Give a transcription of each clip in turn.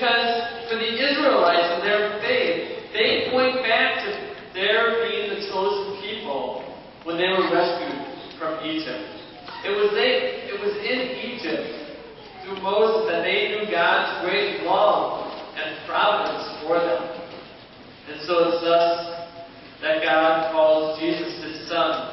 Because for the Israelites and their faith, they point back to their being the chosen people when they were rescued from Egypt. It was they it was in Egypt through Moses that they knew God's great love and providence for them. And so it's thus that God calls Jesus his son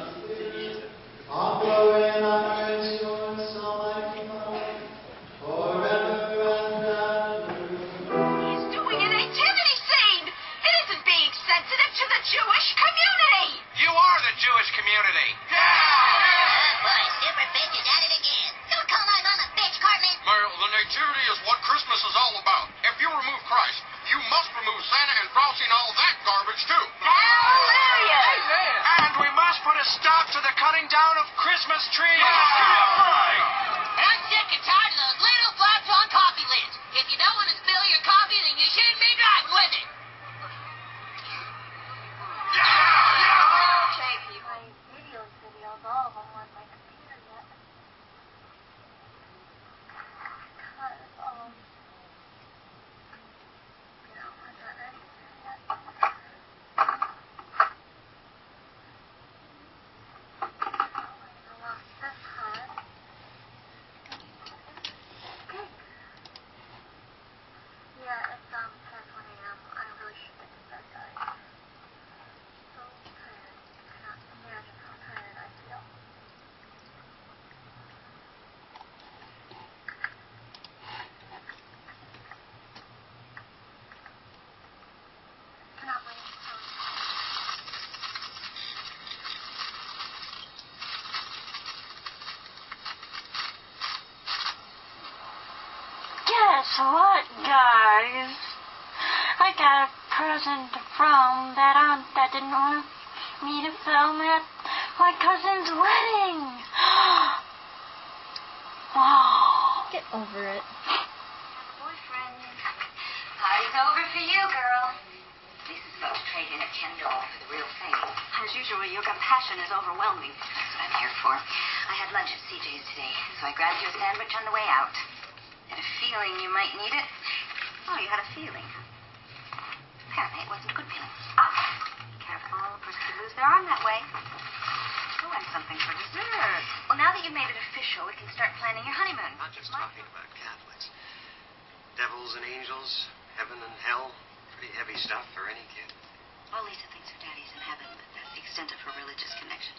the nativity is what Christmas is all about. If you remove Christ, you must remove Santa and Frosty and all that garbage too. Hallelujah. And we must put a stop to the cutting down of Christmas trees. And I'm sick and tired of those little flaps on coffee lids. If you don't want to spill your coffee, then you shouldn't be driving with it. Okay, people. my videos, videos, all of them on my computer yet. Because, um, you know, I'm not ready to yet. I lost this head. Okay. Yeah, it's, um, past 1 a.m. I really should get to bed, guys so tired. I cannot imagine how tired I feel. Cannot wait until Guess what, guys? I got a present from that aunt that didn't want me to film at my cousin's wedding. wow. Get over it. Boyfriend. Party's over for you, girl. Lisa's about to trade in a Ken doll for the real thing. As usual, your compassion is overwhelming. That's what I'm here for. I had lunch at CJ's today, so I grabbed you a sandwich on the way out. Had a feeling you might need it. Oh, you had a feeling. Apparently it wasn't a good feeling. Ah, careful. A person could lose their arm that way. Oh, and something for dessert. Well, now that you've made it official, we can start planning your honeymoon. Not just talking about Catholics. Devils and angels, heaven and hell. Pretty heavy stuff for any kid. Well, Lisa thinks her daddy's in heaven, but that's the extent of her religious connection.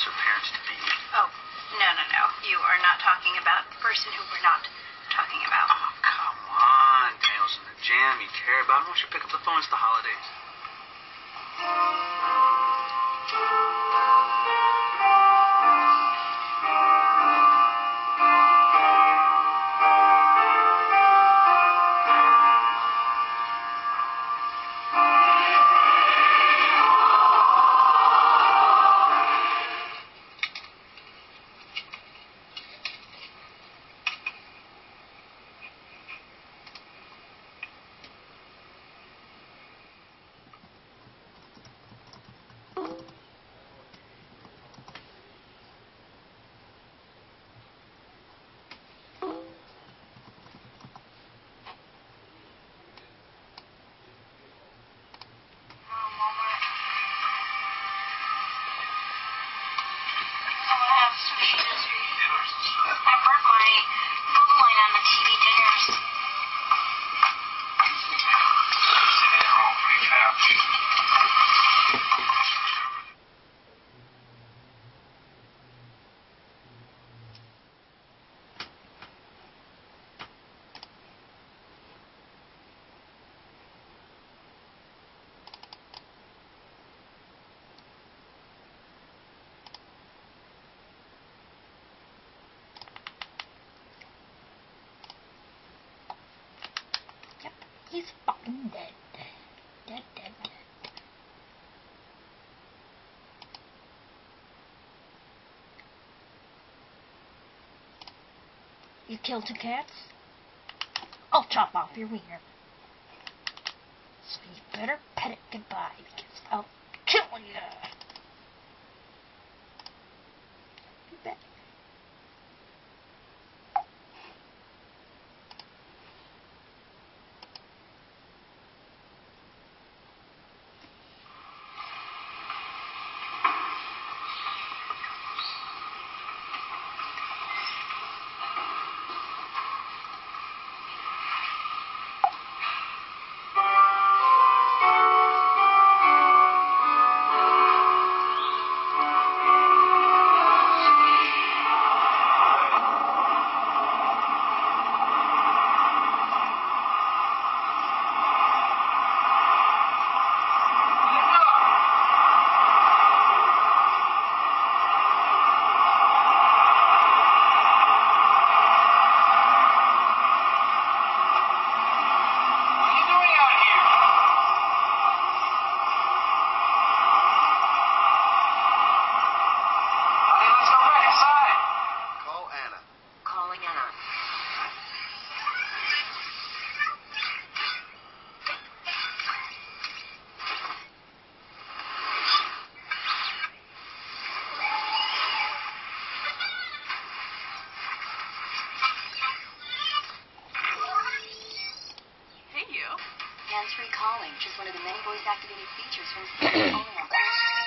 Or parents to be. Oh, no, no, no. You are not talking about the person who we're not talking about. Oh, come on. Daniel's in the jam you care about. him. Why don't you pick up the phone? It's the holidays. I burnt my phone line on the TV dinners. You killed two cats? I'll chop off your wiener. So you better pet it goodbye because I'll kill. You Calling Anna. Hey, you. Hands-free calling, which is one of the many voice-activated features from number.